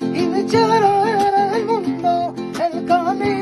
y me echara el mundo el camino.